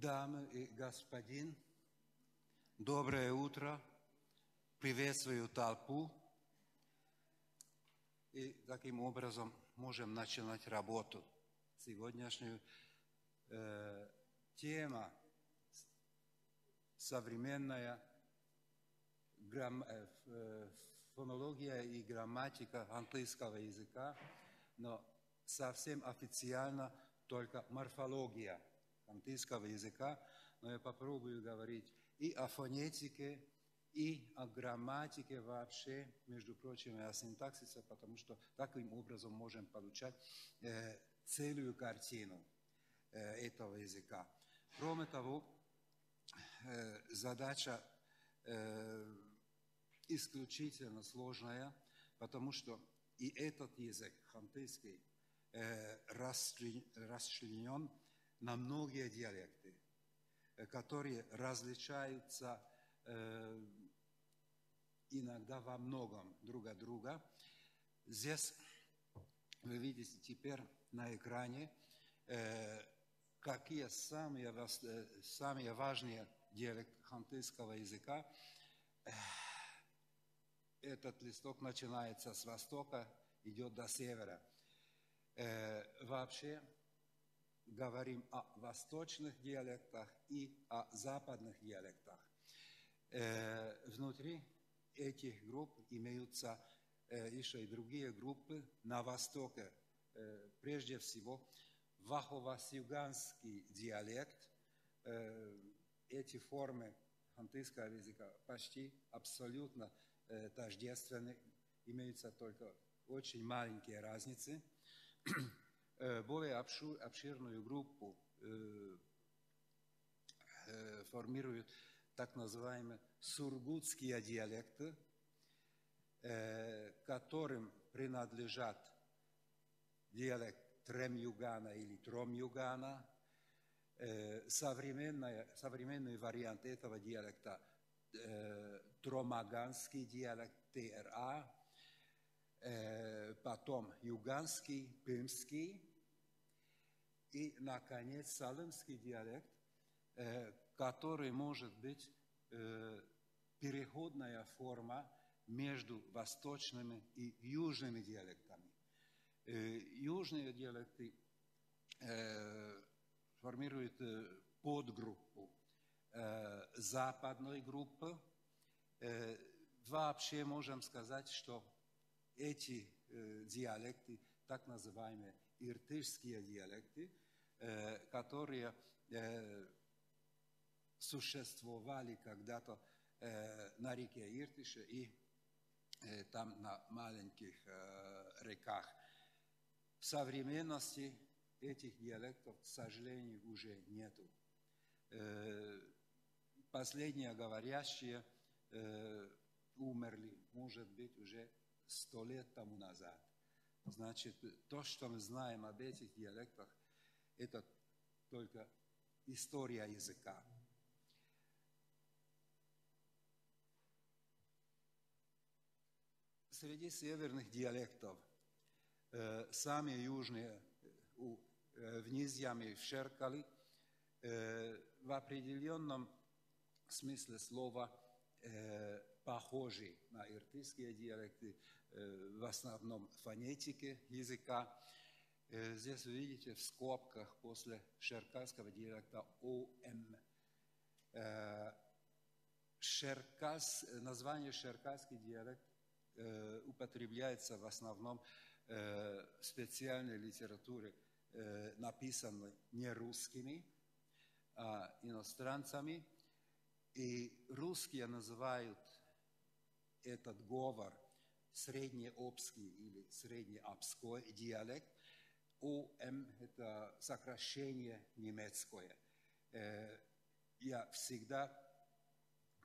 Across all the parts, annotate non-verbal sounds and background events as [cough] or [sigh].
Дамы и господин, доброе утро. Приветствую толпу. И таким образом можем начинать работу. Сегодняшнюю э, тема современная грамм, э, э, фонология и грамматика английского языка, но совсем официально только морфология английского языка, но я попробую говорить и о фонетике, и о грамматике вообще, между прочим, и о синтаксисе, потому что таким образом можем получать э, целую картину э, этого языка. Кроме того, э, задача э, исключительно сложная, потому что и этот язык, хантыйский, э, расчленен на многие диалекты, э, которые различаются э, иногда во многом друг от друга. Здесь вы видите теперь на экране, э, какие самые, самые важные диалекты хантыйского языка. Этот листок начинается с востока, идет до севера. Вообще, говорим о восточных диалектах и о западных диалектах. Э, внутри этих групп имеются э, еще и другие группы на востоке. Э, прежде всего, вахово-сюганский диалект. Эти формы хантыйского языка почти абсолютно тождественны, имеются только очень маленькие разницы. [clears throat] Э, более обширную группу э, э, формируют так называемые сургутские диалекты, которым принадлежат диалект Трем-Югана или Тром-Югана. Современный вариант этого диалекта – Тромаганский диалект ТРА, потом юганский, пымский и, наконец, салымский диалект, который может быть переходная форма между восточными и южными диалектами. Южные диалекты формируют подгруппу западной группы. Вообще можем сказать, что эти э, диалекты, так называемые иртышские диалекты, э, которые э, существовали когда-то э, на реке Иртыше и э, там на маленьких э, реках. В современности этих диалектов, к сожалению, уже нету. Э, последние говорящие э, умерли, может быть, уже сто лет тому назад. Значит, то, что мы знаем об этих диалектах, это только история языка. Среди северных диалектов э, самые южные у, э, в Низьяме в Шеркали э, в определенном смысле слова э, похожи на иртышские диалекты, э, в основном фонетики языка. Э, здесь вы видите в скобках после шеркасского диалекта ОМ. Э, Шеркас, название шеркасский диалект употребляется в основном в специальной литературе, написанной не русскими, а иностранцами. И русские называют этот говор среднеобский или среднеобской диалект. ОМ – это сокращение немецкое. Э, я всегда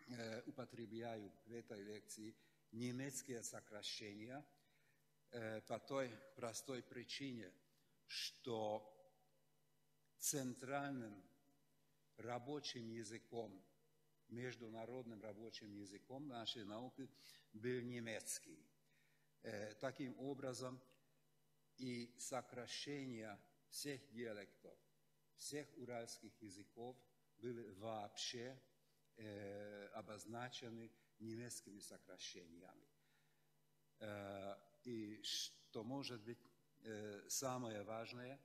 э, употребляю в этой лекции немецкие сокращения э, по той простой причине, что центральным рабочим языком международным рабочим языком нашей науки был немецкий. Таким образом, и сокращение всех диалектов, всех уральских языков были вообще э, обозначены немецкими сокращениями. Э, и что может быть э, самое важное,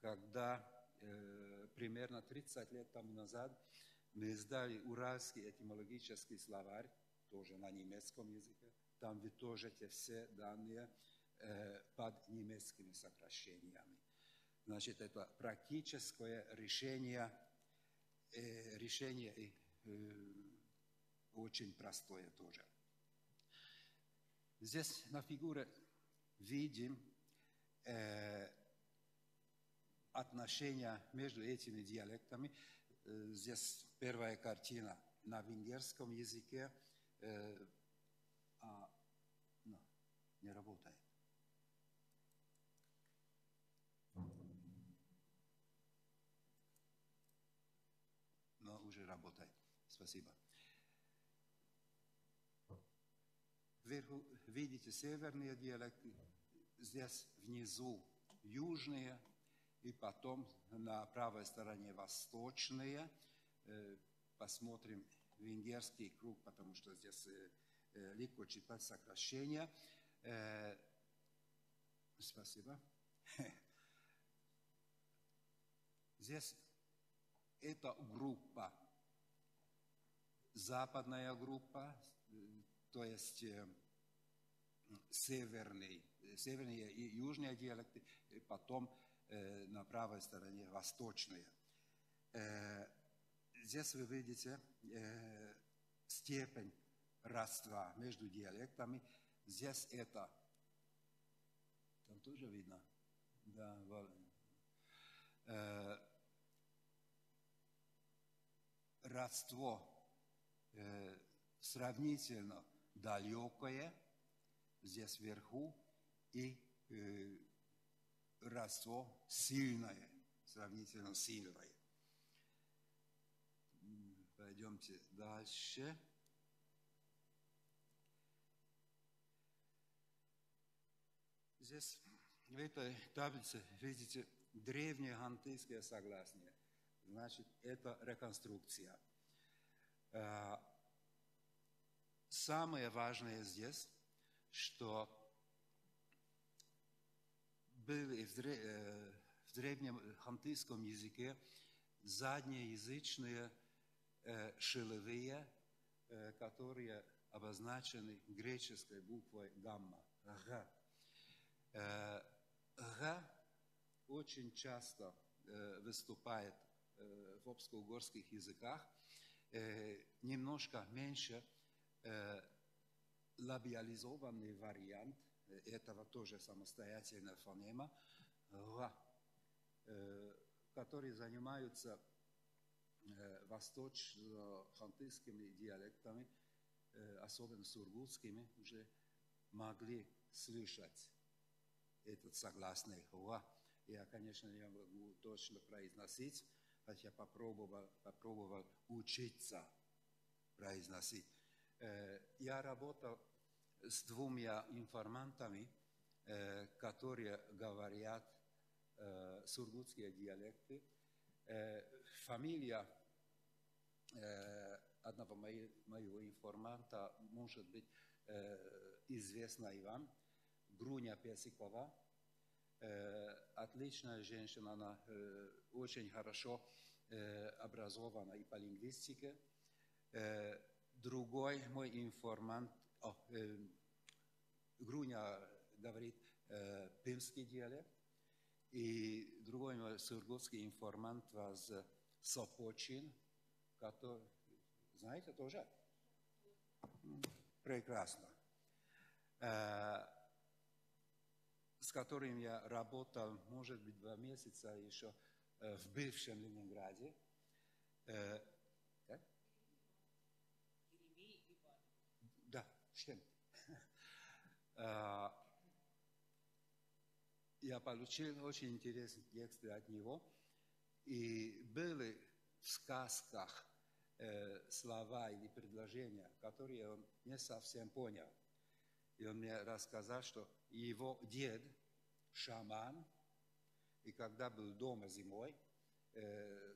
когда э, примерно 30 лет тому назад мы издали Уральский этимологический словарь, тоже на немецком языке. Там вы тоже те все данные э, под немецкими сокращениями. Значит, это практическое решение, э, решение э, очень простое тоже. Здесь на фигуре видим отношения между этими диалектами. Здесь первая картина на венгерском языке, а, no, не работает. Но уже работает. Спасибо. Вверху видите северные диалекты, здесь внизу южные, и потом на правой стороне восточные. Посмотрим венгерский круг, потому что здесь легко читать сокращения. Спасибо. [laughs] Здесь эта группа, западная группа, то есть северный, северные и южные диалекты, и потом на правой стороне восточные. Здесь вы видите степень родства между диалектами. Здесь это, там тоже видно, да, родство сравнительно далекое, здесь вверху, и э, родство сильное, сравнительно сильное. Пойдемте дальше. Здесь в этой таблице видите древние хантыйские согласия. Значит, это реконструкция. Самое важное здесь, что были в древнем хантыйском языке заднеязычные шиловые, которые обозначены греческой буквой гамма. Г. Г очень часто выступает в обско-угорских языках, немножко меньше лабиализованный вариант этого тоже самостоятельная фонема ла, которые занимаются восточно-хантыйскими диалектами, особенно сургутскими, уже могли слышать этот согласный ла. Я, конечно, не могу точно произносить, хотя попробовал, попробовал учиться произносить. Я работал с двумя информантами, которые говорят сургутские диалекты. Фамилия одного моего информанта может быть известна и вам, Груня Песикова. Отличная женщина, она очень хорошо образована и по лингвистике. Другой мой информант, о, Груня говорит пимский диалект, и другой мой сургутский информант was Сопочин, который, знаете тоже? Прекрасно. С которым я работал, может быть, два месяца еще в бывшем Ленинграде. Как? Да, stimmt. Я получил очень интересные тексты от него, и были в сказках слова или предложения, которые он не совсем понял. И он мне рассказал, что его дед шаман, и когда был дома зимой,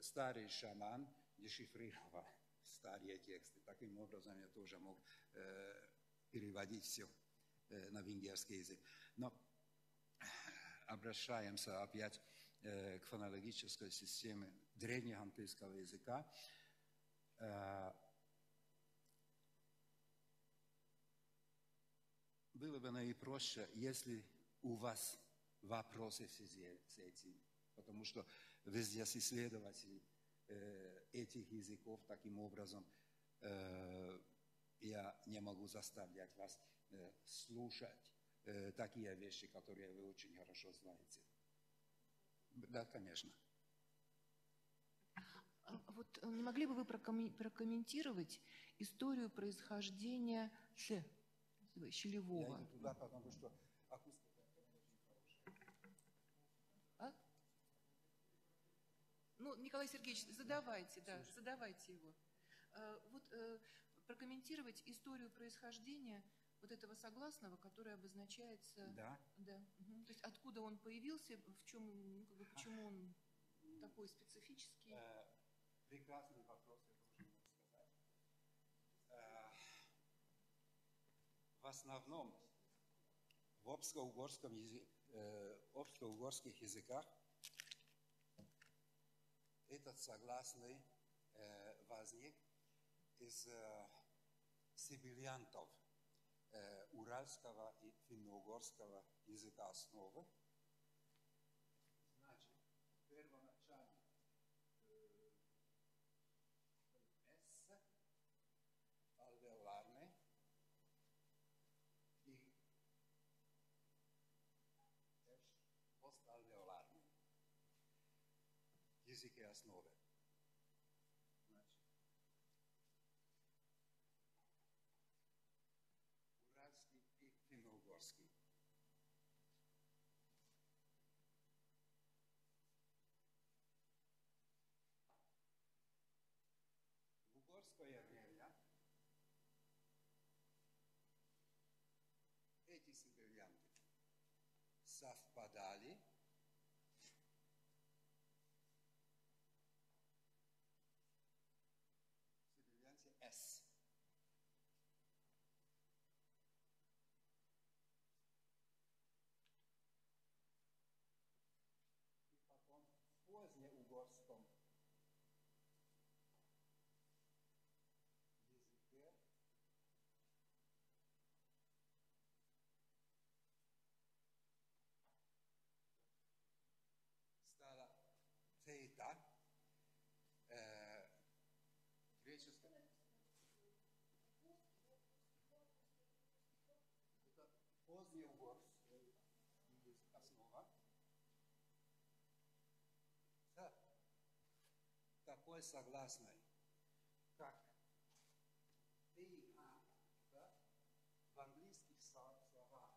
старый шаман дешифрировал старые тексты. Таким образом я тоже мог переводить все э, на венгерский язык. Но обращаемся опять э, к фонологической системе древнего английского языка. Э, было бы наипроще, если у вас вопросы в связи с этим, потому что вы здесь исследователь э, этих языков, таким образом э, я не могу заставлять вас э, слушать э, такие вещи, которые вы очень хорошо знаете. Да, конечно. А Вот э, не могли бы вы прокоммен- прокомментировать историю происхождения Ш, Я щелевого? иду туда, потому что акустика очень хорошая. А? Ну, Николай Сергеевич, задавайте, да, задавайте его. Вот прокомментировать историю происхождения вот этого согласного, который обозначается... Да, Да. мгм. То есть откуда он появился, в чем, ну, как бы, почему он такой специфический? Э, прекрасный вопрос, я должен вам сказать. Э, В основном в обско-угорском язы- э, обско-угорских языках этот согласный возник из sibiljantov e, eh, uralskava i finno-ugorskava jezika osnove. Znači, prvo načalno eh, S, alveolarne, i też postalveolarne jezike osnove. В угорское время эти сибирянты совпадали сибирянцы С. И потом в позднеугорском языке стала тейта, э, греческая. Это язык основа. Да. Такой согласный, как ты и а, да, в английских сло- словах.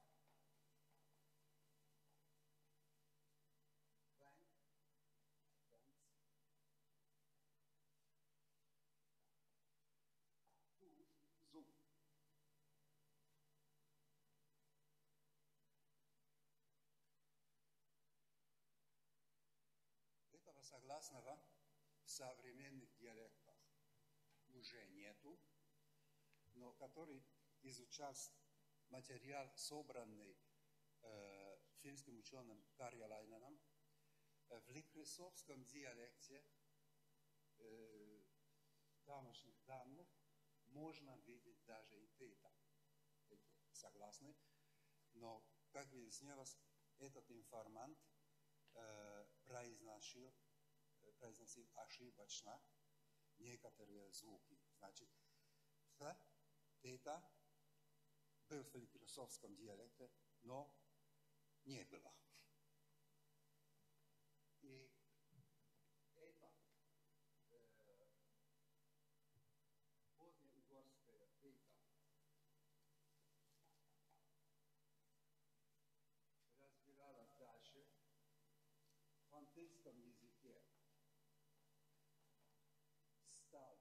Bank, banks. Туз, зуб. Этого согласного в современных диалектах уже нету, но который изучал материал, собранный э, финским ученым Карьялайненом, э, в ликресовском диалекте э, тамошних данных можно видеть даже и тета. Эти согласны. Но, как выяснилось, этот информант э, произносил, произносил ошибочно некоторые звуки. Значит, «th», тета был в ликресовском диалекте, но не было. И это э, позднеугорская тета разбиралась дальше в фантейском языке стал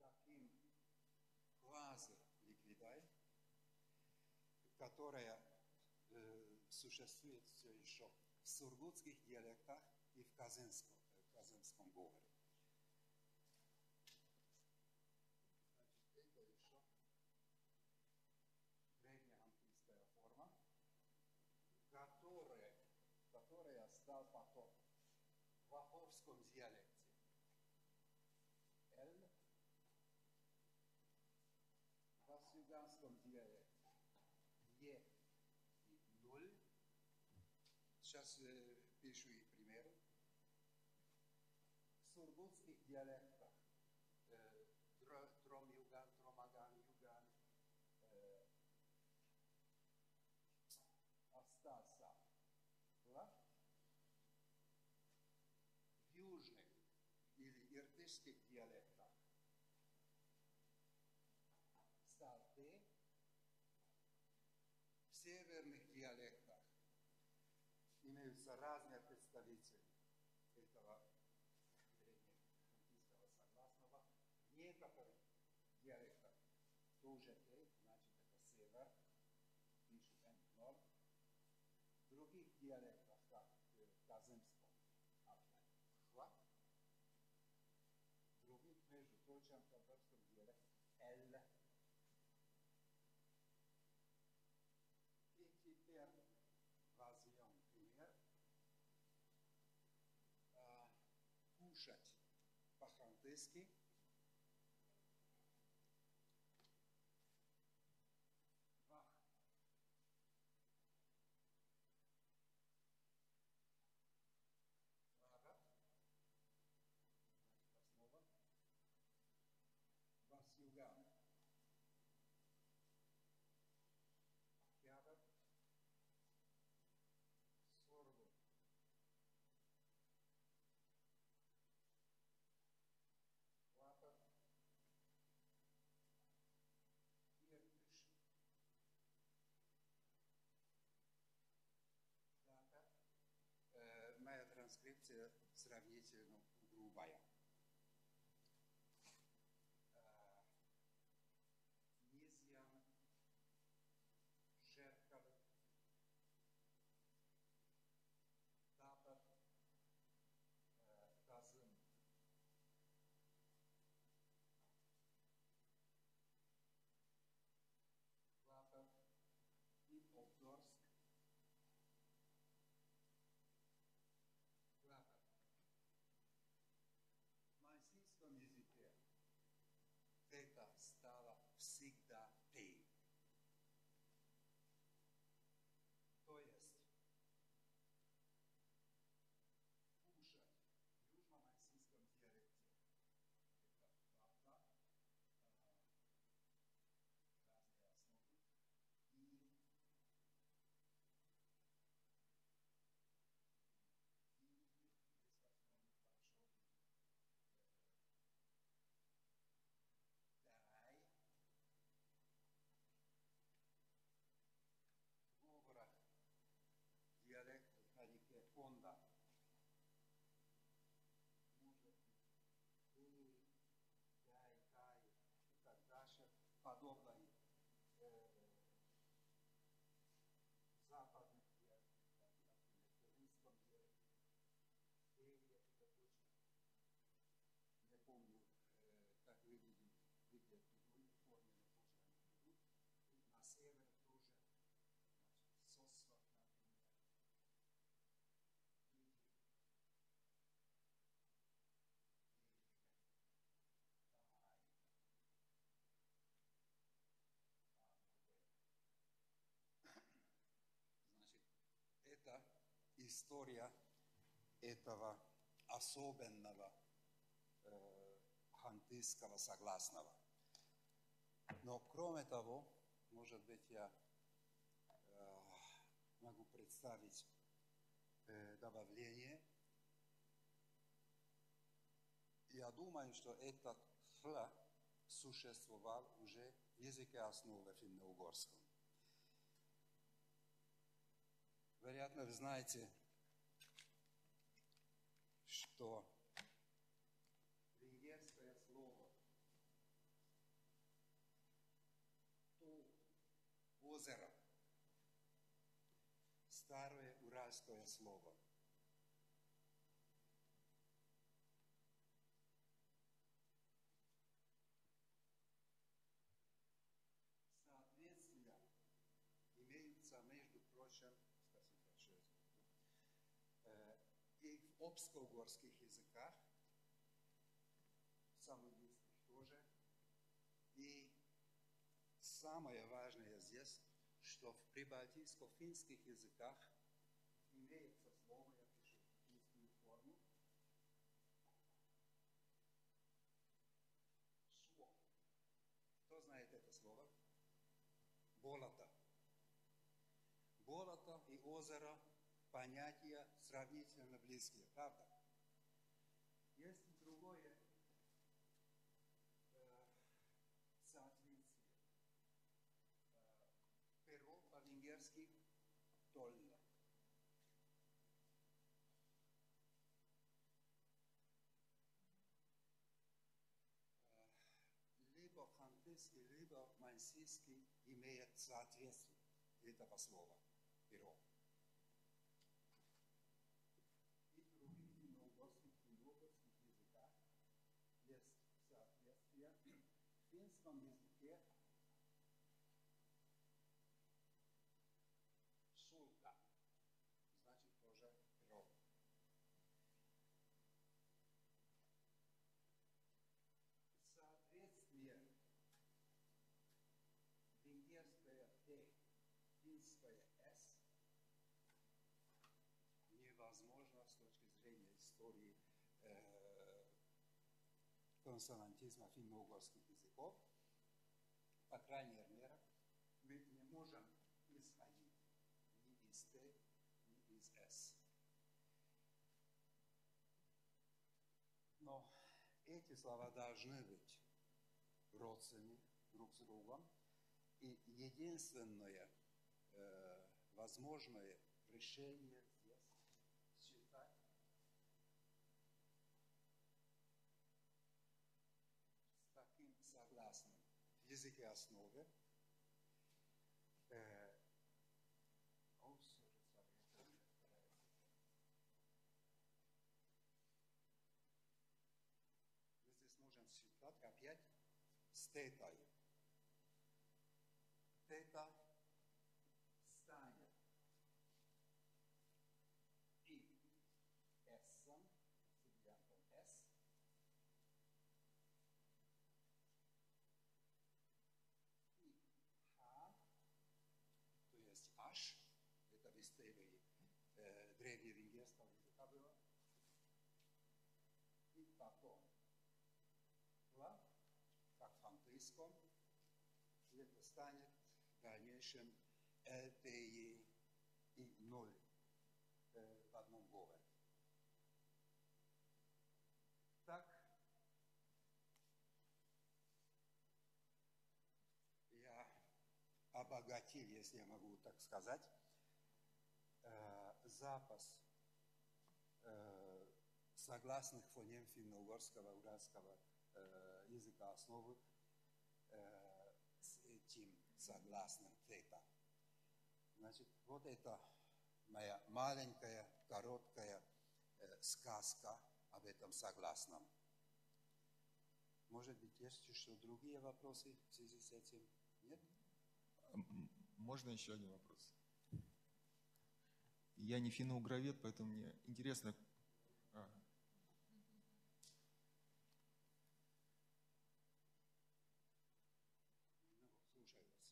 таким квази-ликвидай, которая э, существует все еще в сургутских диалектах и в казанском, в казанском говоре. Это еще древнеанглийская форма, которая, которая стал потом в аховском диалекте. Л в асюганском диалекте Е и ноль. Сейчас э, пишу и примеры. В сургутских диалектах э, дро, Тром-Юган, Тромаган, Юган э, остался Ла. В южных или иртышских диалектах sjevernih dijalekta. Imaju sa razne predstavice. Etava srednje francuskava sa glasnova. Nije takav dijalekta. Duže Tužete, znači da sever, pišu en nord. Drugih dijalekta, šta? Kazemsko. Hva? Drugih među točan kazemskog dijalekta. L. кушать по-хантыски. Empire. История этого особенного э, хантыского согласного. Но кроме того, может быть, я э, могу представить э, добавление. Я думаю, что этот фл существовал уже в языке основы финно-угорском. Вероятно, вы знаете, что венгерское слово то озеро старое уральское слово. Соответствия имеются, между прочим, спасибо большое за это, э, и в обско-угорских языках, в самоюстных тоже. И самое важное здесь, что в прибалтийско-финских языках имеется слово, я пишу финскую форму, шво. Кто знает это слово? Болото. Болото и озеро – понятия сравнительно близкие, правда? Есть другое э, соответствие. Э, перо по-венгерски – толла. Э, либо хантыйский, либо мансийский имеет соответствие этого слова перо. И в других финно-угорских, финно-угорских языках есть соответствие. В финском языке шулка, значит тоже перо. Соответствие венгерское «т», финское «с» невозможно с точки зрения истории э, консонантизма финно-угорских языков. По крайней мере, мы не можем исходить ни из «т», ни из «с». Но эти слова должны быть родственны друг с другом. И единственное э, возможное решение здесь считать с таким согласным в языке основы. Э, о, sorry, sorry, это вторая цифра. Мы здесь можем считать опять с тетой. Тета станет и S, с вариантом S, и H, то есть H, это в истории э, древневенгерского языка было, потом Ла, как в хантыйском, и это станет в дальнейшем ЛТИ и ноль э, в одном говоре. Так, я обогатил, если я могу так сказать, э, запас э, согласных фонем финно-угорского, уральского э, языка основы э, с этим согласным тета. Значит, вот это моя маленькая, короткая э, сказка об этом согласном. Может быть, есть еще другие вопросы в связи с этим? Нет? Можно еще один вопрос? Я не финно-угровед, поэтому мне интересно. А, Ну, слушаю вас.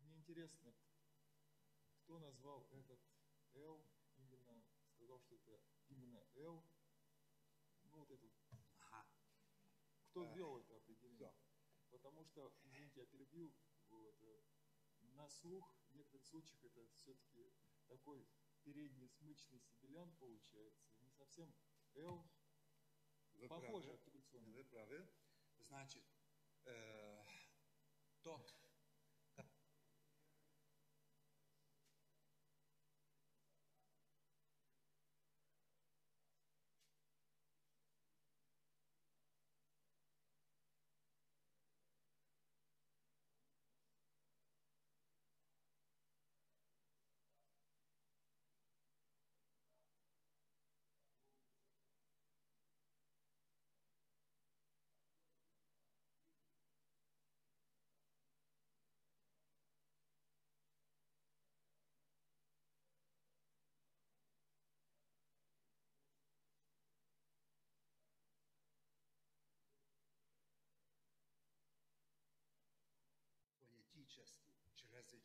а, Мне интересно, кто назвал этот L именно, сказал, что это именно L, ну вот эту, Ага. кто Э, ввел это определение? кто? Потому что, извините, я перебью, вот, э, на слух в некоторых случаях это все-таки такой передний смычный сибилян получается, не совсем L, Вы похоже правы. Вы правы. Значит, э, тот,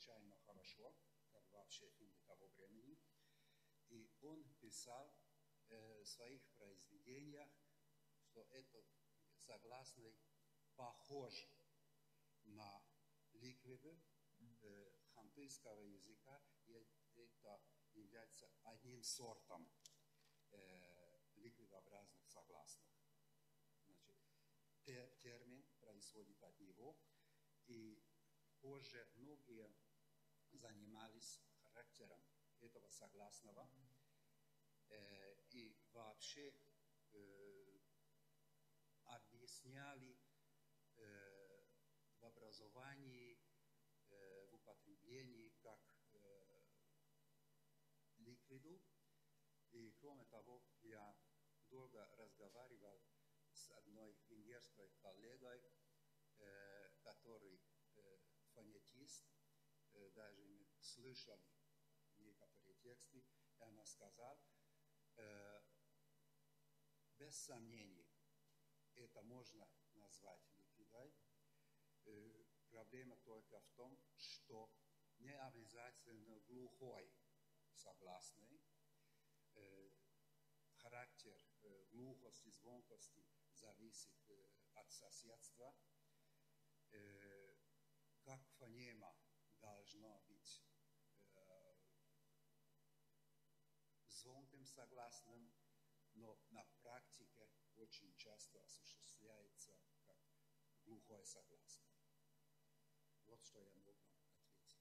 чрезвычайно хорошо, как вообще финны того времени. И он писал э, в своих произведениях, что этот согласный похож на ликвиды э, хантыйского языка, и это является одним сортом э, ликвидообразных согласных. Значит, те, термин происходит от него, и позже многие занимались характером этого согласного, э, и вообще э, объясняли э, в образовании, э, в употреблении как э, ликвиду. И кроме того, я долго разговаривал с одной венгерской коллегой, э, который э, фонетист, даже мы слышали некоторые тексты, и она сказала, э, без сомнений, это можно назвать ликвидой. Э, проблема только в том, что не обязательно глухой согласный. Э, характер э, глухости, звонкости зависит э, от соседства. Э, как фонема должно быть э, звонким согласным, но на практике очень часто осуществляется как глухое согласное. Вот что я мог вам ответить.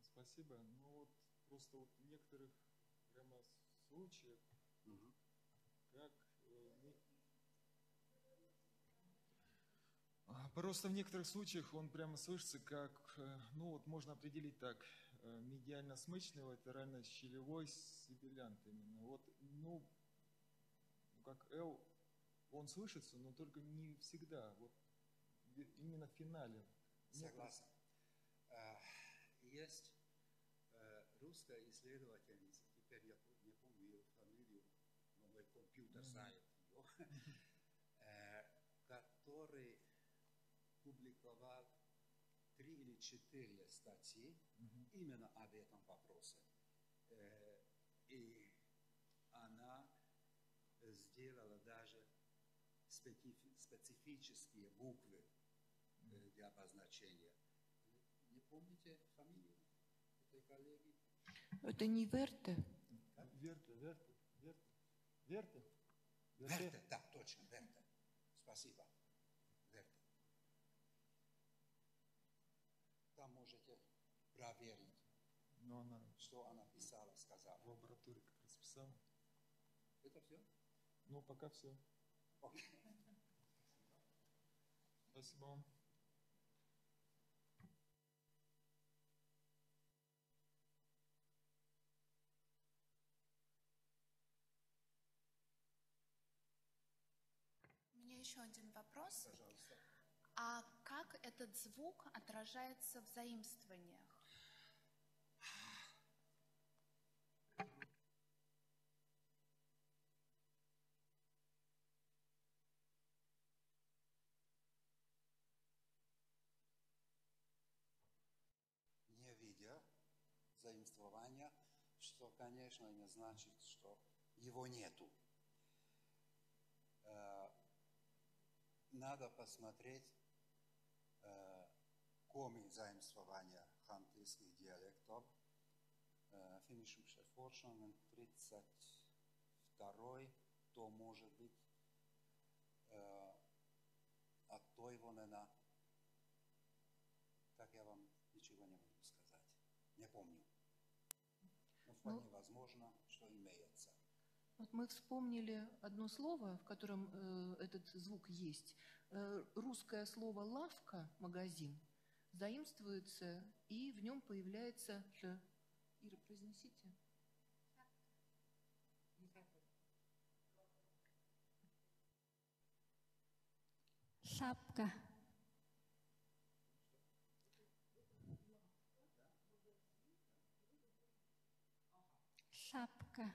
Спасибо. Ну вот просто вот в некоторых прямо случаях, Мгм. как э, не- А, Просто в некоторых случаях он прямо слышится как, э, ну вот можно определить так, э, медиально смычный, латерально щелевой сибилянт именно. Вот, ну, ну, как Л, он слышится, но только не всегда. Вот именно в финале. Согласен. А, Есть э, русская исследовательница, теперь я не помню ее фамилию, но мой компьютер знает ее, [laughs] который публиковал три или четыре статьи Мгм. именно об этом вопросе. Э, И она сделала даже специфи- специфические буквы э, для обозначения. Не помните фамилию этой коллеги? Это не Верте? Верта, Верта, Верта, Верта. Верте, да, точно, Верте. Спасибо. Верте. Там можете проверить, Но она что она писала, сказала. в лаборатории как раз писала. Это все? Ну, пока все. Спасибо вам. У меня еще один вопрос. Пожалуйста. А как этот звук отражается в заимствованиях? Что, конечно, не значит, что его нету. Э, Надо посмотреть э, коми заимствования хантыйских диалектов. Финишимше Форшонен 32 то может быть э, от Тойвонена так я вам ничего не могу сказать. Не помню. Но вполне возможно, что имеется. Вот мы вспомнили одно слово, в котором э, этот звук есть. Э, русское слово «лавка», «магазин», заимствуется, и в нем появляется «л». Ира, произнесите. Шапка. Шапка.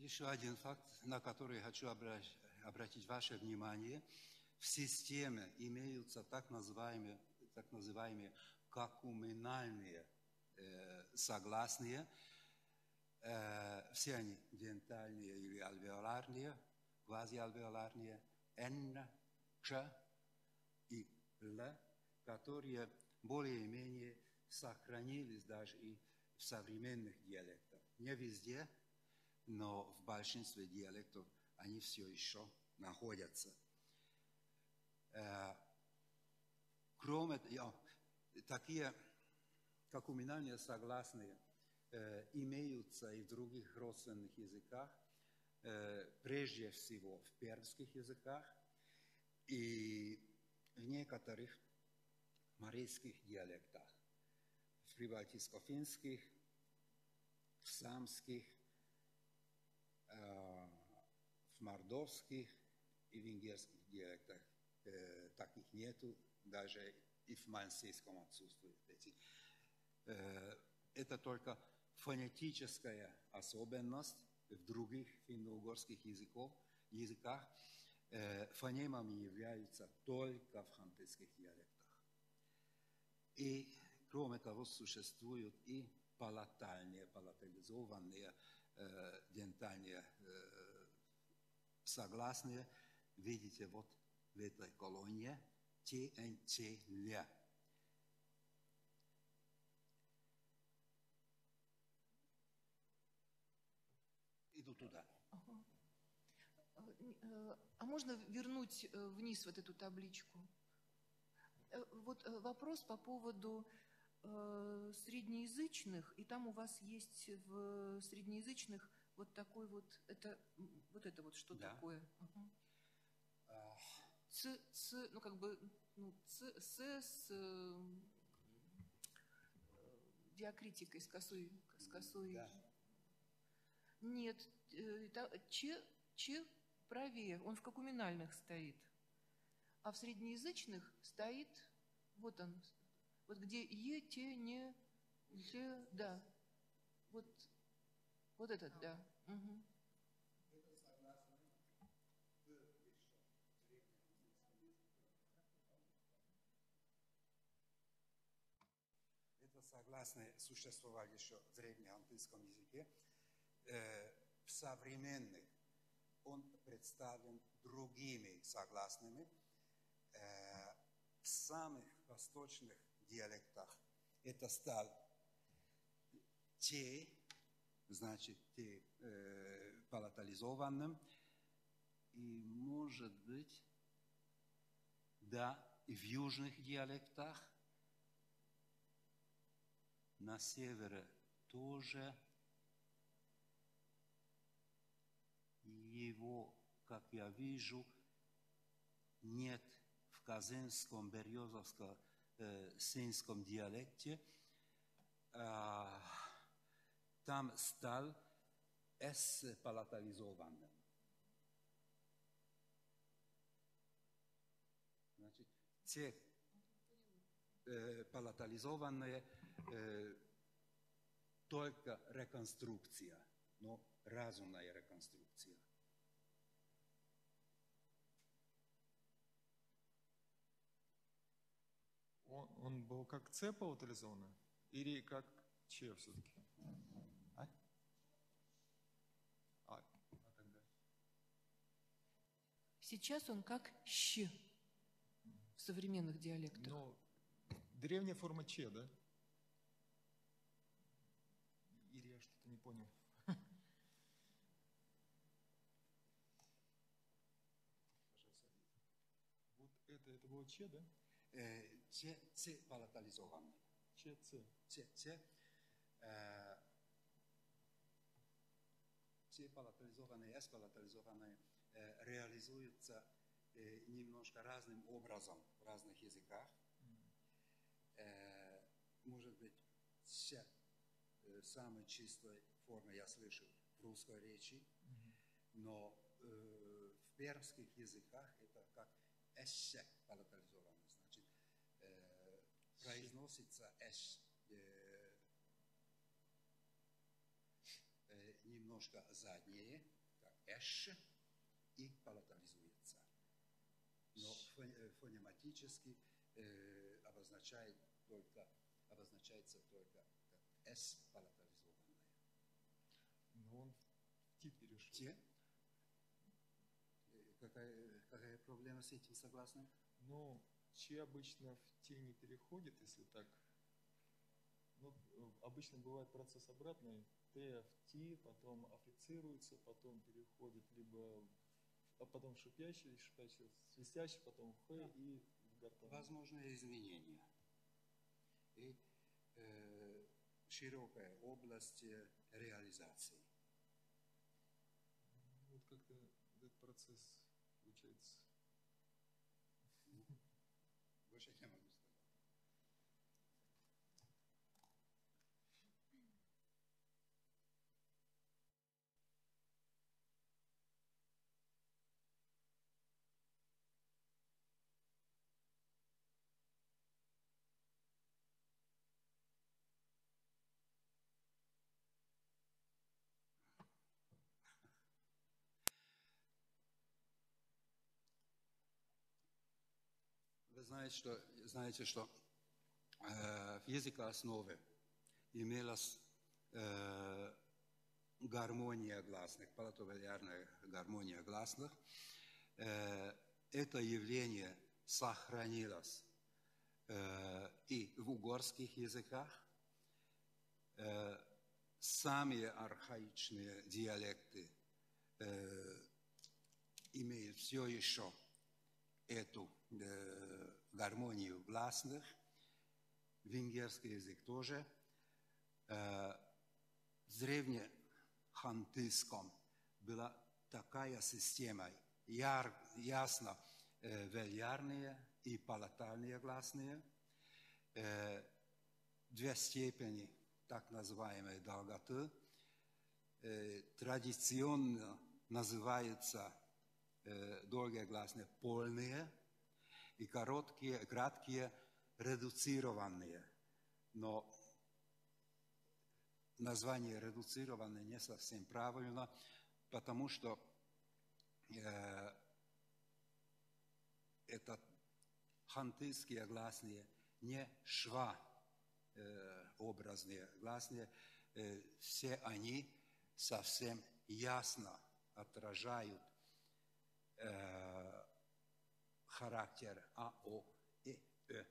Еще один факт, на который хочу обра- обратить ваше внимание. В системе имеются так называемые, так называемые какуминальные э, согласные. Э, все они дентальные или альвеоларные, квазиальвеоларные, Н, Ч и Л, которые более-менее сохранились даже и в современных диалектах. Не везде, но в большинстве диалектов они все еще находятся. Э, Кроме такие какуминальные согласные э, имеются и в других родственных языках, э, прежде всего в пермских языках и в некоторых марийских диалектах, в прибалтийско-финских, в самских, в мордовских и венгерских диалектах. Э, таких нету, даже и в мансийском отсутствуют эти. Э, это только фонетическая особенность в других финно-угорских языков, языках. Э, фонемами являются только в хантыйских диалектах. И, кроме того, существуют и палатальные, палатализованные э, дентальные э, согласные. Видите, вот в этой колонии ТНЦ-ля. Иду туда. А, можно вернуть э, вниз вот эту табличку? Вот вопрос по поводу среднеязычных, и там у вас есть в среднеязычных вот такой вот, это, вот это вот что Да. такое? Ага. А, Ц, ц, ну как бы, ну, ц, с, с э, диакритикой, с косой, с косой. Да. Нет, э, та- че, че правее, он в какуминальных стоит. А в среднеязычных стоит, вот он, вот где е, те, не, те, да. Вот, вот этот, да. Мгм. Это согласные существовали еще в древнеантильском языке. Э, В современных он представлен другими согласными. Э, В самых восточных диалектах. Это стал те, значит, те э, палатализованным, и, может быть, да, и в южных диалектах, на севере тоже. Его, как я вижу, нет в казинском, березовском, syńskom dialekcie. Tam stal S palatalizowane. Znači, C e, palatalizovano je e, toliko rekonstrukcija, no razumna je rekonstrukcija. Он, он был как Ц паутализованный или как Ч все-таки? А? А, а тогда? Сейчас он как щ в современных диалектах. Ну, древняя форма Ч, да? Или я что-то не понял. [laughs] Вот это, это было Ч, да? Э, те, те палатализованные. Ч, Ц. Те, те, э, те палатализованные, эспалатализованные э, реализуются э, немножко разным образом в разных языках. Э, может быть, все э, самой чистой формы я слышу в русской речи, но э, в пермских языках это как эще палатализованно, значит, э, произносится эш э, э, немножко заднее, как эш, и палатализуется. Но э, фонематически обозначает только, обозначается только как с палатализованное. Но он в ти перешел. Те? Какая, какая проблема с этим, согласны? Но чи обычно в те не переходит, если так. Ну, э, обычно бывает процесс обратный. Т в ти, потом официруется, потом переходит либо а потом шипящий, шипящий, свистящий, потом х и в гортань. Возможные изменения. И э, широкая область э, реализации. Вот как-то этот процесс получается. Больше я Вы знаете, что, знаете, что э, в языкооснове имелась э, гармония гласных, палатовалиарная гармония гласных. Э, это явление сохранилось э, и в угорских языках. Э, сами архаичные диалекты э, имеют все еще эту гармонию гласных. Венгерский язык тоже. Э, в древнехантыском была такая система, яр, ясно э, вельярные и палатальные гласные, э, две степени так называемой долготы, э, традиционно называются э, долгие гласные полные и короткие, краткие редуцированные. Но название редуцированное не совсем правильно, потому что э, это хантыйские гласные не шва э, образные гласные, э, все они совсем ясно отражают э, характер А, О и Э.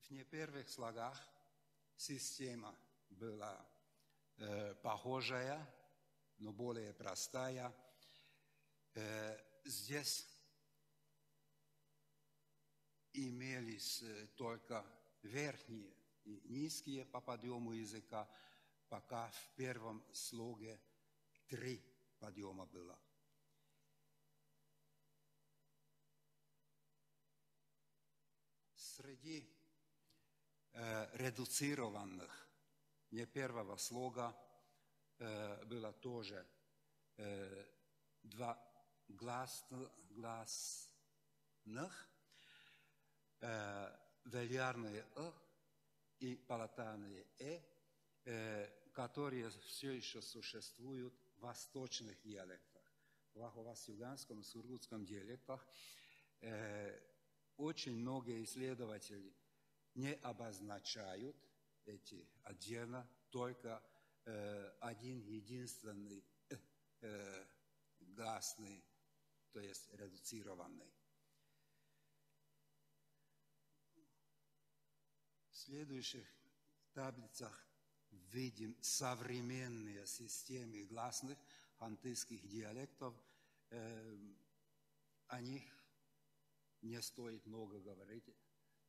В не первых слогах система была э, похожая, но более простая. Э, здесь имелись э, только верхние и низкие по подъему языка, пока в первом слоге три подъема было. Среди э, редуцированных не первого слога э, было тоже э, два глас, гласных, э, вельярные «э» и палатальные «э», э, которые все еще существуют восточных диалектах. В лаховас-юганском и сургутском диалектах э, очень много исследователей не обозначают эти отдельно, только э, один единственный э, э, гласный, то есть редуцированный. В следующих таблицах видим современные системы гласных хантыйских диалектов. Э, о них не стоит много говорить.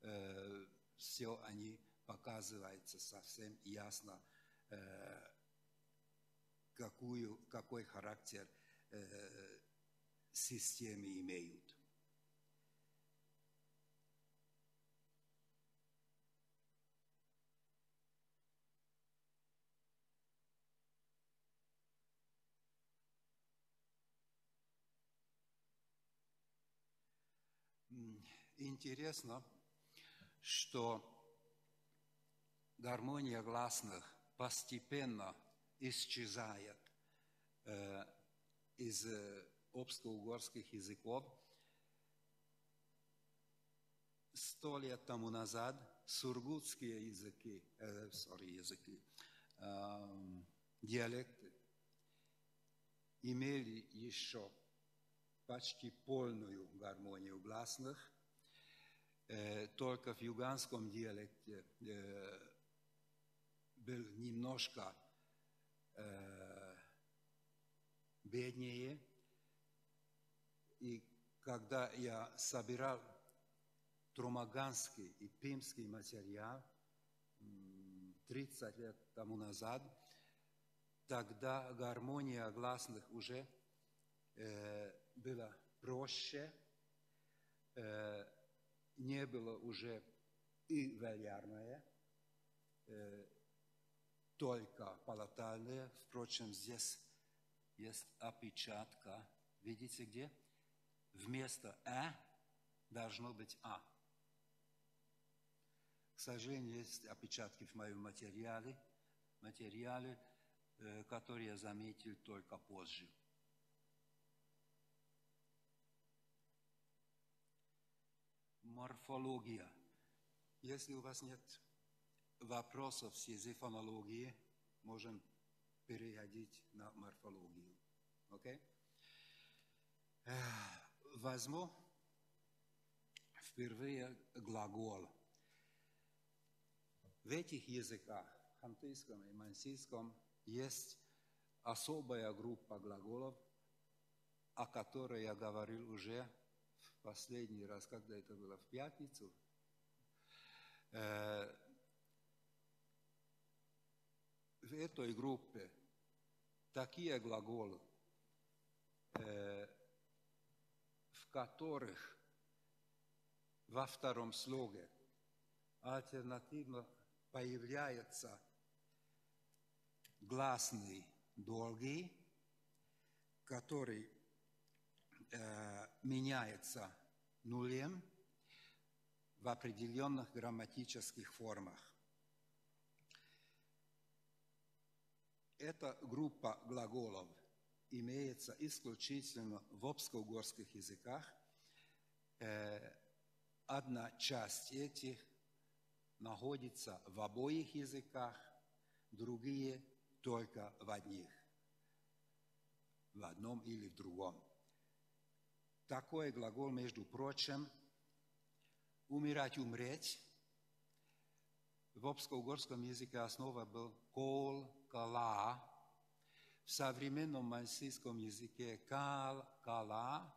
Э, все они показываются совсем ясно, э, какую, какой характер э, системы имеют. Интересно, что гармония гласных постепенно исчезает э, из э, обско-угорских языков. Сто лет тому назад сургутские языки, э, sorry, языки, э, диалекты имели еще почти полную гармонию гласных, только в юганском диалекте э, был немножко э, беднее. И когда я собирал трумаганский и пимский материал м, 30 лет тому назад, тогда гармония гласных уже э, была проще, э, не было уже и валярное, э, только палатальное. Впрочем, здесь есть опечатка. Видите где? Вместо «э» должно быть «а». К сожалению, есть опечатки в моем материале, материале, э, которые я заметил только позже. Морфология. Если у вас нет вопросов с языфонологией, можем переходить на морфологию. Окей? Эх, Возьму впервые глагол. В этих языках, хантыйском и мансийском, есть особая группа глаголов, о которой я говорил уже последний раз, когда это было в пятницу. Э, В этой группе такие глаголы, э, в которых во втором слоге альтернативно появляется гласный долгий, который э, меняется нулем в определенных грамматических формах. Эта группа глаголов имеется исключительно в обско-угорских языках. Э, Одна часть этих находится в обоих языках, другие только в одних, в одном или в другом. Такой глагол, между прочим, умирать, умреть. В обско-угорском языке основа был кол, кала. В современном мансийском языке кал, кала.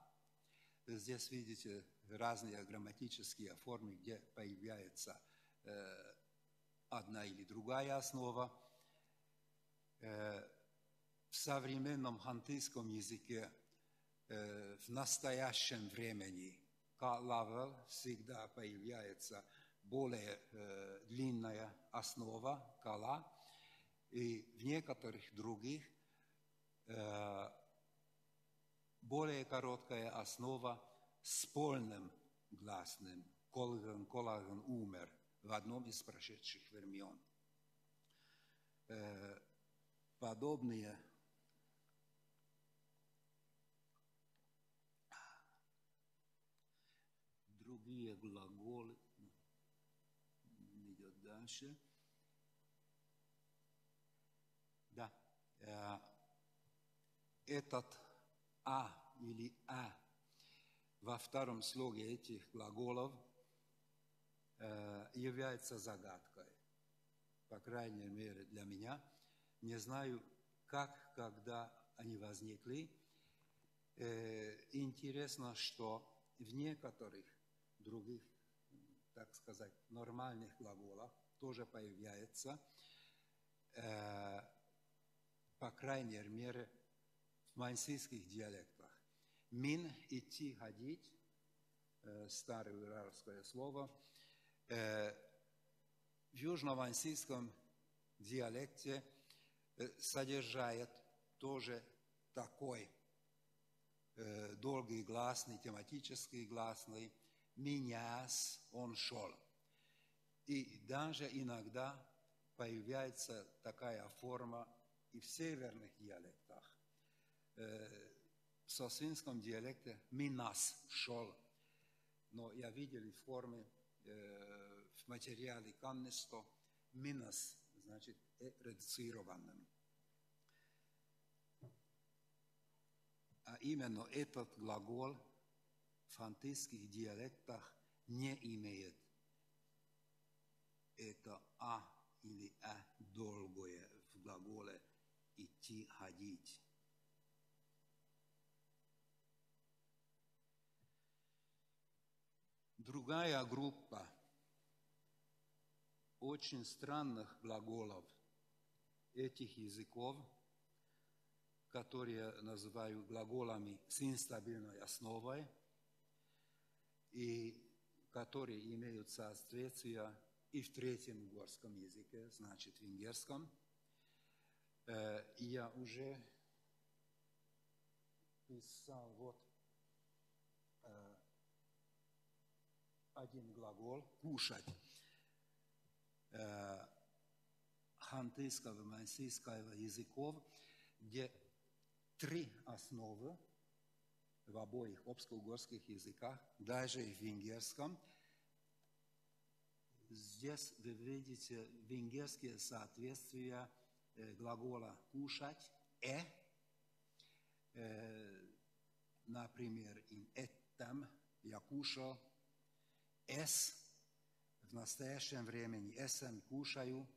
Здесь видите разные грамматические формы, где появляется э, одна или другая основа. Э, в современном хантыйском языке в настоящем времени калавел всегда появляется более э, длинная основа кала, и в некоторых других э, более короткая основа с полным гласным. Колган, колаган умер в одном из прошедших времен. Э, подобные другие глаголы идет дальше. Да. Этот а или а во втором слоге этих глаголов является загадкой, по крайней мере для меня. Не знаю, как, когда они возникли. Интересно, что в некоторых других, так сказать, нормальных глаголах тоже появляется, э, по крайней мере, в мансийских диалектах. Мин – идти, ходить, э, старое уральское слово. Э, В южно-мансийском диалекте э, содержит тоже такой э, долгий гласный, тематический гласный «меняс он шел». И даже иногда появляется такая форма и в северных диалектах. Э, В сосвинском диалекте «минас» – «шел», но я видел в форме, э, в материале «каннесто» «минас» значит э, редуцированным. А именно этот глагол в фантастских диалектах не имеет это «а» или «а» долгое в глаголе «идти», «ходить». Другая группа очень странных глаголов этих языков, которые называю глаголами с инстабильной основой и которые имеют соответствие и в третьем угорском языке, значит, венгерском. Э, я уже писал вот э, один глагол «кушать» э, хантыйского, мансийского языков, где три основы в обоих обско-угорских языках, даже и в венгерском. Здесь вы видите венгерские соответствия э, глагола «кушать» «э», э, например, in этом я кушал, «эс» в настоящем времени «эсен» кушаю,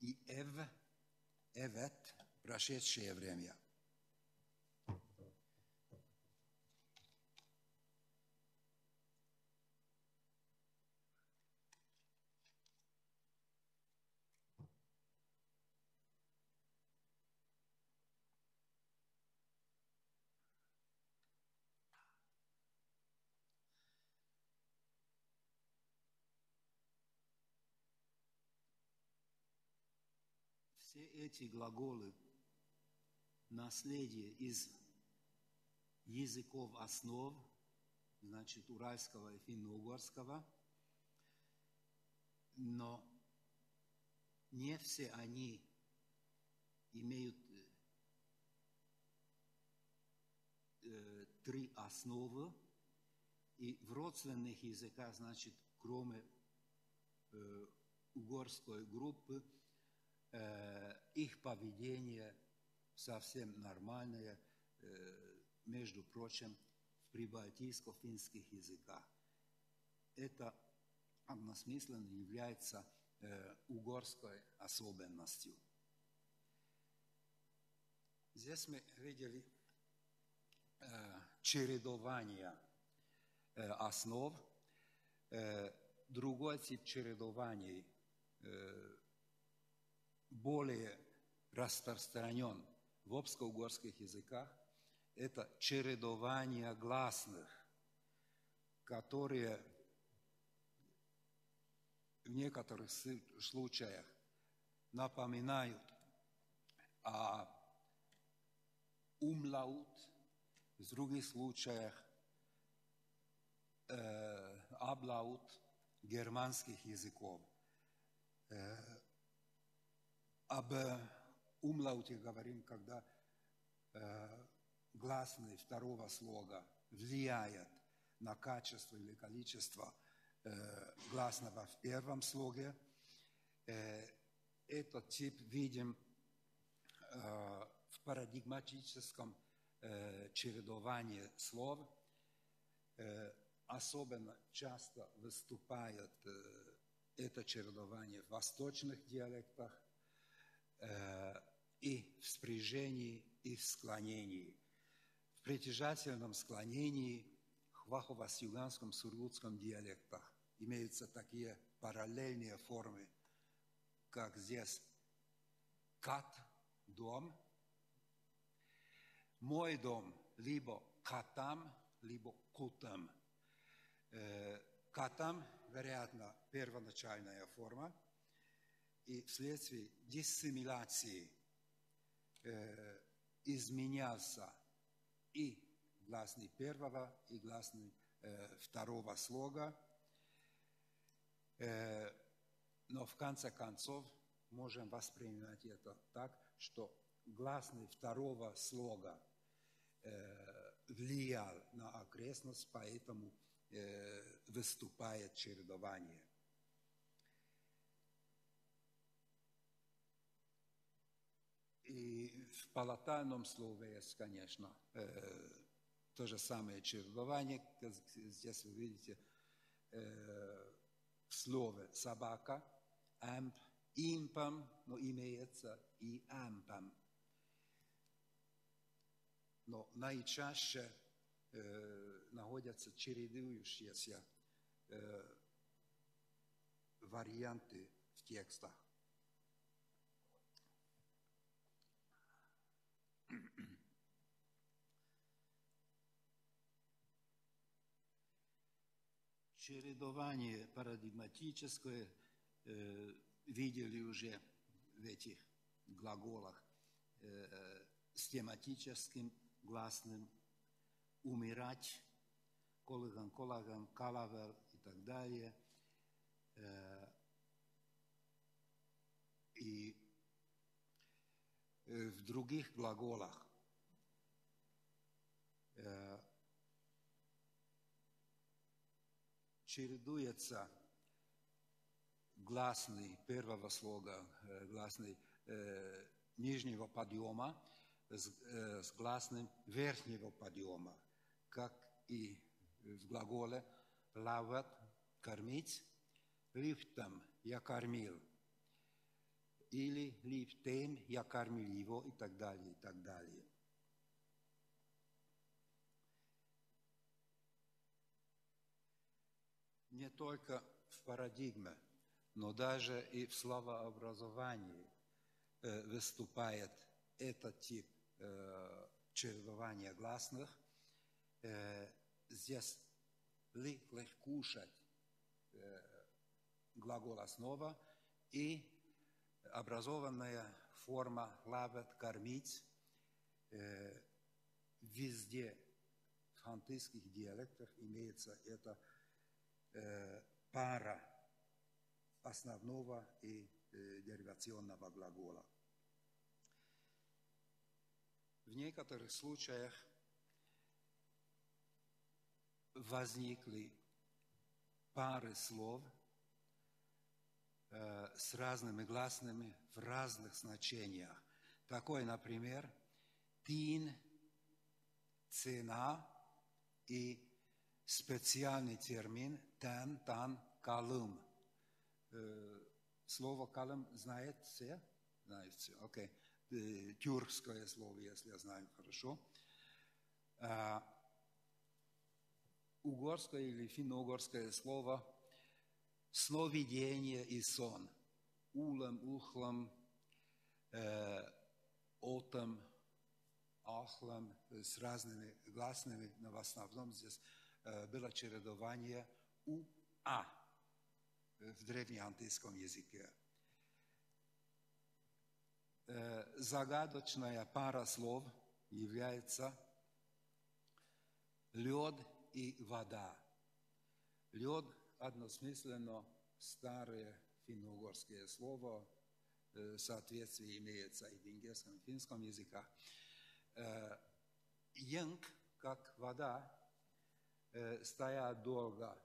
и «эв» «эвет» прошедшее время – Все эти глаголы – наследие из языков основ, значит, уральского и финно-угорского, но не все они имеют э, три основы, и в родственных языках, значит, кроме э, угорской группы – Э, их поведение совсем нормальное, э, между прочим, в прибалтийско-финских языках. Это односмысленно является э, угорской особенностью. Здесь мы видели чередование основ. Другой тип чередований более распространен в обско-угорских языках, это чередование гласных, которые в некоторых случаях напоминают о умлаут, в других случаях э, аблаут германских языков. Э, об умлауте говорим, когда э, гласный второго слога влияет на качество или количество э, гласного в первом слоге. Э, этот тип видим э, в парадигматическом э, чередовании слов. Э, особенно часто выступает э, это чередование в восточных диалектах, Э, и в спряжении, и в склонении. В притяжательном склонении в вахово-юганском сургутском диалектах имеются такие параллельные формы, как здесь кат – дом, мой дом либо катам, либо кутам. Э, катам, вероятно, первоначальная форма – и вследствие диссимиляции э, изменялся и гласный первого, и гласный э, второго слога. Э, но в конце концов можем воспринимать это так, что гласный второго слога э, влиял на окрестность, поэтому э, выступает чередование. И в палатальном слове есть, конечно, э, то же самое чередование. Здесь вы видите э, в слове собака, амп, импом, но имеется и ампом. Но наичаще э, находятся чередующиеся э, варианты в текстах. Чередование парадигматическое э, видели уже в этих глаголах э, с тематическим гласным умирать, колаган, колаган, калавер и так далее. Э, и э, в других глаголах чередуется гласный первого слога, э, гласный э, нижнего подъема с, э, с гласным верхнего подъема, как и в глаголе лават – кормить, лифтом – я кормил, или лифтем – я кормил его и так далее, и так далее. Не только в парадигме, но даже и в словообразовании э, выступает этот тип э, чередования гласных. Э, здесь ли легкушать э, глагол основа и образованная форма лавет кормить везде в хантыйских диалектах имеется эта э, пара основного и э, деривационного глагола. В некоторых случаях возникли пары слов э, с разными гласными в разных значениях. Такой, например, тин, цена и специальный термин тан, тан, калым. Слово калым знает все? Знает все, окей. Okay. Тюркское слово, если я знаю хорошо. Угорское или финно-угорское слово сновидение и сон. Улам, ухлам, отом, ахлам, с разными гласными, но в основном здесь было чередование у-а в древнеантийском языке. Э, загадочная пара слов является лед и вода. Лед односмысленно старое финно-угорское слово, э, соответствие имеется и в венгерском, и в финском языках. Янг, э, как вода, стоят долго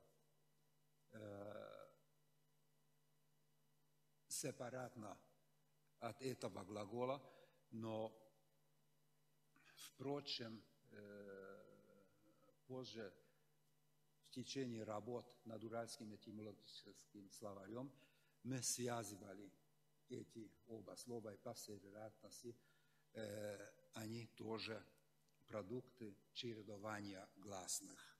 сепаратно от этого глагола, но, впрочем, позже в течение работ над уральским этимологическим словарем мы связывали эти оба слова, и по всей э, они тоже продукты чередования гласных.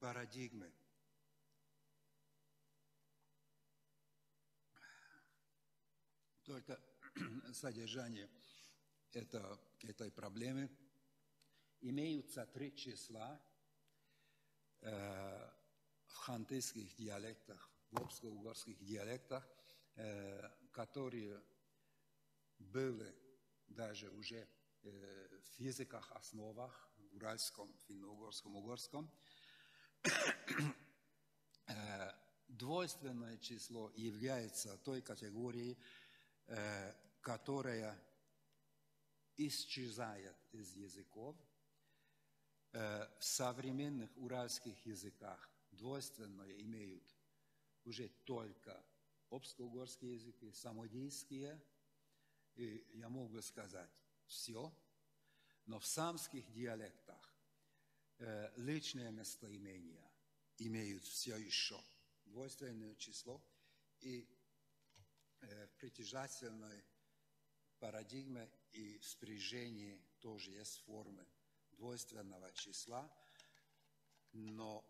Парадигмы. Только [clears throat] содержание это, этой проблемы имеются три числа э, в хантыйских диалектах, в обско-угорских диалектах, э, которые были даже уже э, в языках основах, в уральском, финно-угорском, угорском. Э, Двойственное число является той категорией, э, которая исчезает из языков. Э, В современных уральских языках двойственное имеют уже только обско-угорские языки, самодийские, и я мог бы сказать все, но в самских диалектах личные местоимения имеют все еще двойственное число, и э, в притяжательной парадигме и в спряжении тоже есть формы двойственного числа, но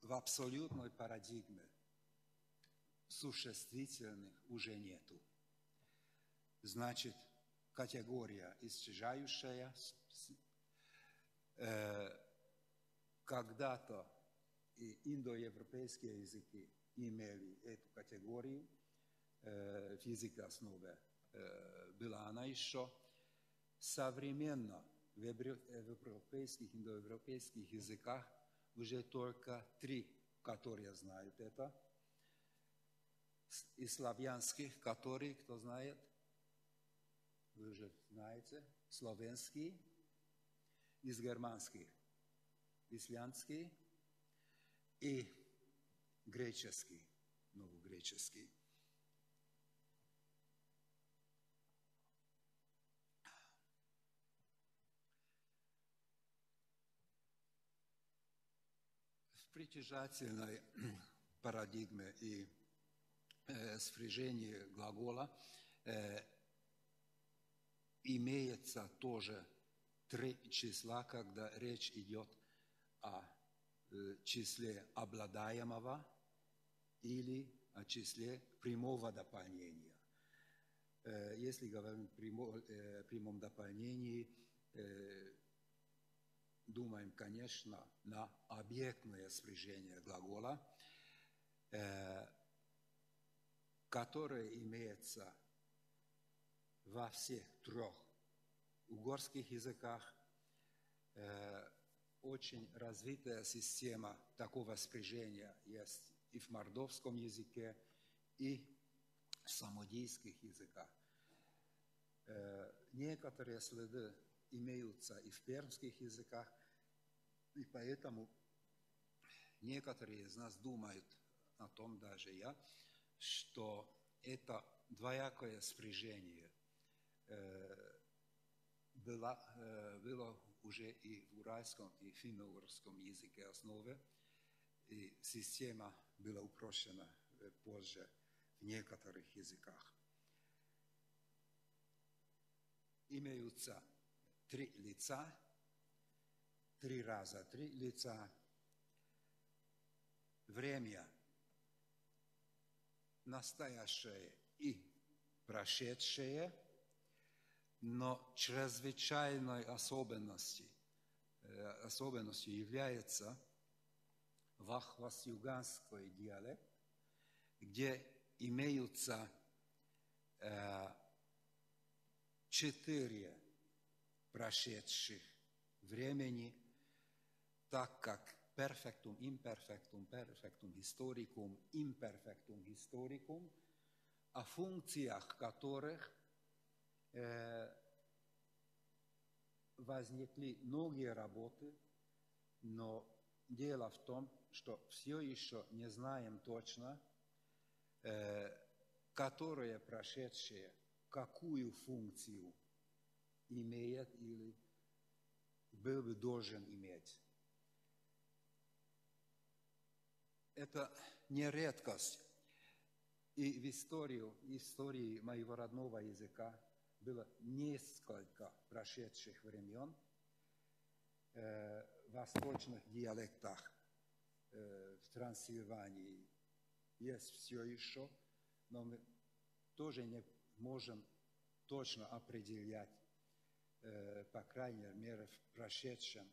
в абсолютной парадигме существительных уже нету. Значит, категория исчезающая, э, когда-то и индоевропейские языки имели эту категорию, э, в языке основе э, была она еще. Современно в евро- европейских, индоевропейских языках уже только три, которые знают это. Из славянских, которые, кто знает, вы уже знаете, славянский, из германских, исландский и греческий, новогреческий. В притяжательной [clears throat] парадигме и э, спряжении глагола э, имеется тоже три числа, когда речь идет о э, числе обладаемого или о числе прямого дополнения. Э, Если говорим о прямо- э, прямом дополнении, думаем, конечно, на объектное спряжение глагола, которое имеется во всех трех угорских языках. Э, Очень развитая система такого спряжения есть и в мордовском языке, и в самодийских языках. Э, Некоторые следы имеются и в пермских языках, и поэтому некоторые из нас думают о том, даже я, что это двоякое спряжение э, было, э, было уже и в уральском, и финно-угорском языке основе, и система была упрощена э, позже в некоторых языках. Имеются три лица, три раза три лица, время настоящее и прошедшее, но чрезвычайной особенностью, э, особенностью является вахвас-юганский диалект, где имеются э, четыре прошедших времени, так как perfectum, imperfectum, perfectum historicum, imperfectum historicum, о функциях которых возникли многие работы, но дело в том, что все еще не знаем точно, э, которые прошедшие какую функцию имеет или был бы должен иметь. Это не редкость. И в историю, истории моего родного языка было несколько прошедших времен э, в восточных диалектах э, в Трансильвании есть все еще, но мы тоже не можем точно определять, э, по крайней мере, в прошедшем,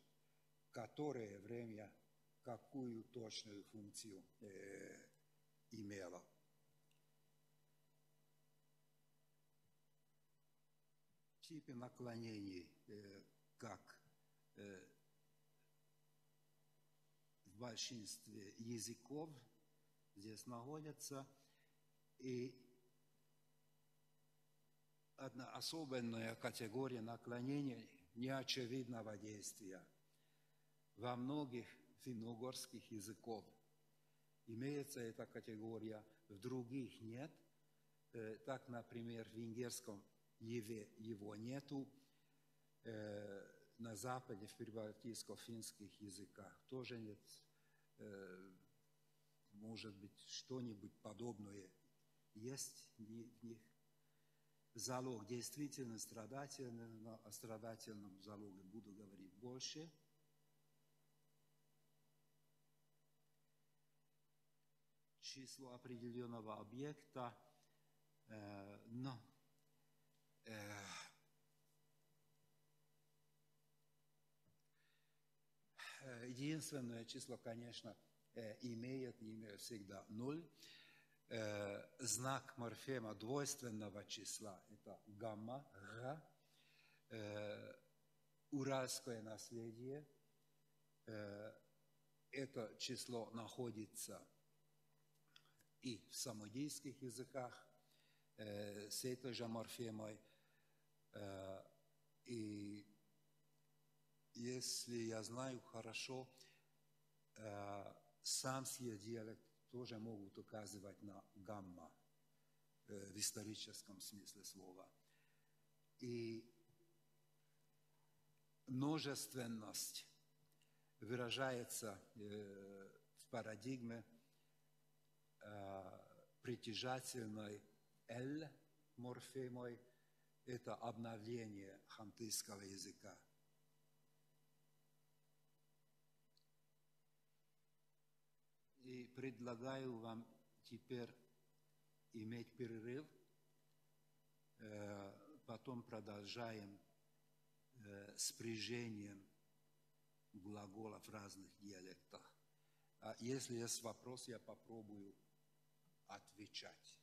которое время какую точную функцию э, имело. Типы наклонений, э, как э, в большинстве языков здесь находятся. И одна особенная категория наклонений неочевидного действия. Во многих финно-угорских языков имеется эта категория, в других нет. Э, Так, например, в венгерском его нету, Э, на Западе, в прибалтийско-финских языках тоже нет. Э, Может быть, что-нибудь подобное есть в них. Залог действительно страдательный, о страдательном залоге буду говорить больше. Число определенного объекта, э, но Единственное число, конечно, э, имеет имя всегда ноль. Э, Знак морфема двойственного числа – это гамма, ра. Уральское наследие – это число находится и в самодийских языках с этой же морфемой. И если я знаю хорошо, э, самский диалект тоже могут указывать на гамма э, в историческом смысле слова. И множественность выражается э, в парадигме притяжательной «л» морфемой. Это обновление хантыйского языка. И предлагаю вам теперь иметь перерыв. Э, Потом продолжаем э, спряжением глаголов в разных диалектах. А если есть вопрос, я попробую отвечать.